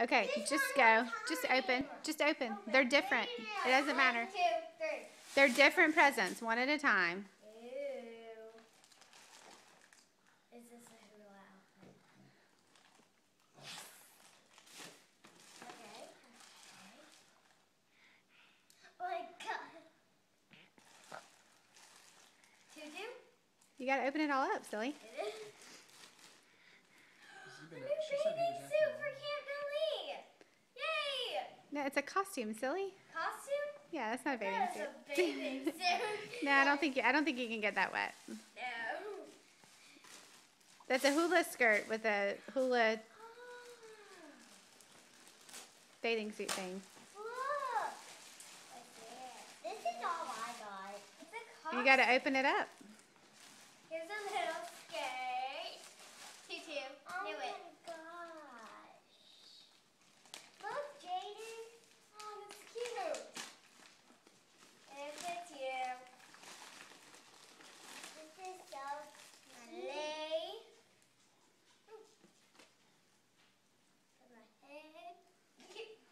Okay, just go. Just open. Just open. They're different. It doesn't matter. One, two, three. They're different presents, one at a time. Ew. Is this a hula outfit? Okay. Oh my god. Tutu? You gotta open it all up, silly. No, it's a costume, silly. Costume? Yeah, that's not a bathing suit. a bathing suit. no, I don't think you, I don't think you can get that wet. No. That's a hula skirt with a hula Ah, bathing suit thing. Look! This? Is all I got. It's a costume. You gotta open it up. Here's a